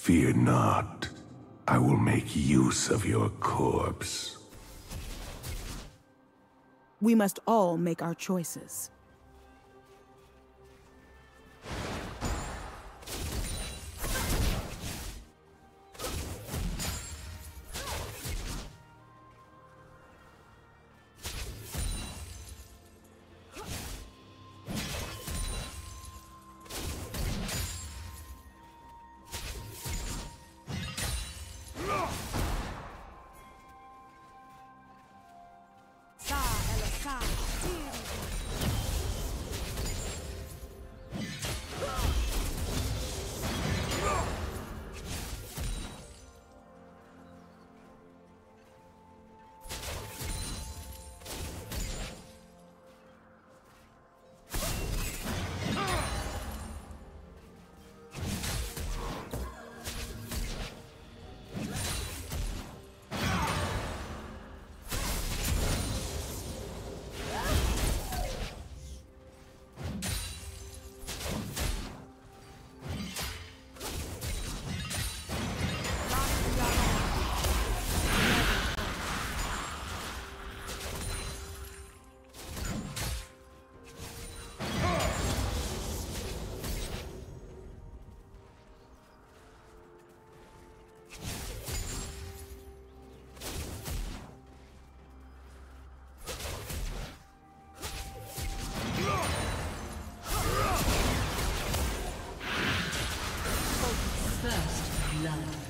Fear not. I will make use of your corpse. We must all make our choices. Blood.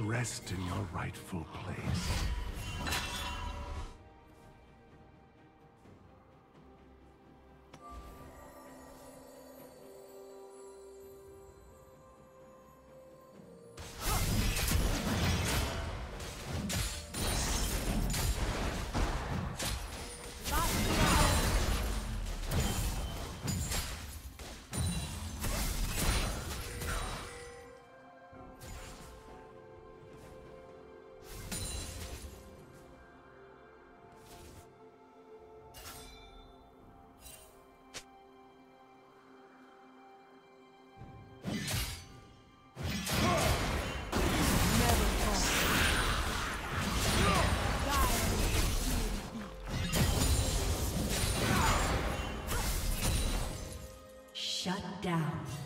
Rest in your rightful place. Shut down.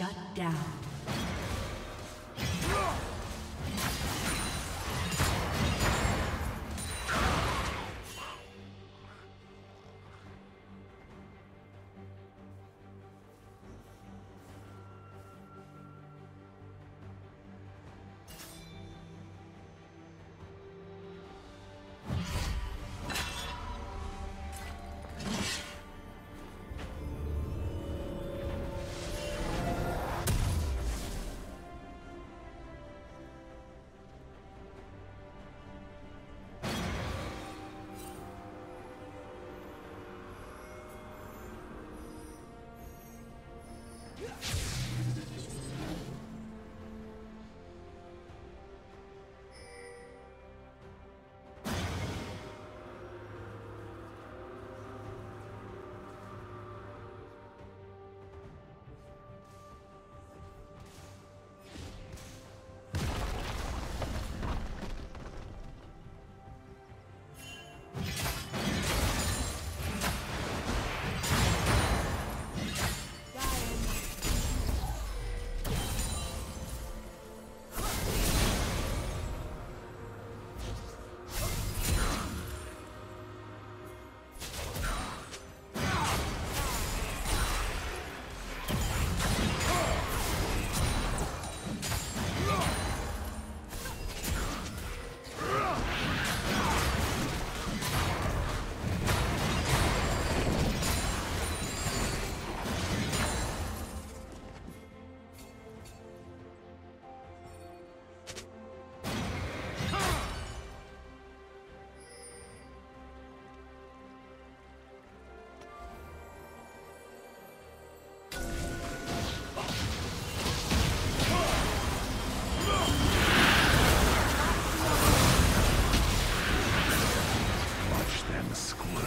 Shut down.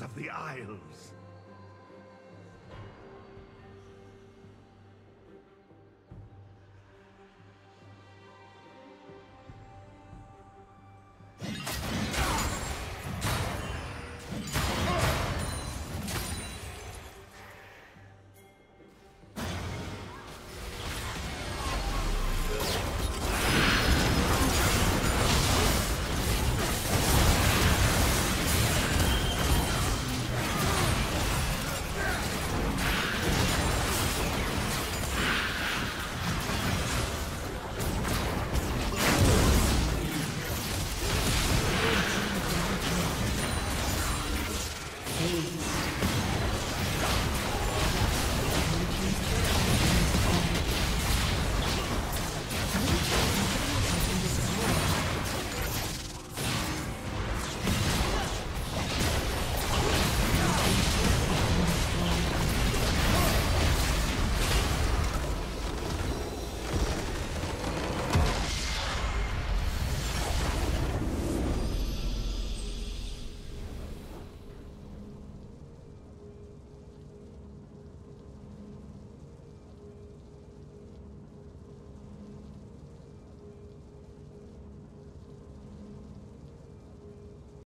Of the Isles.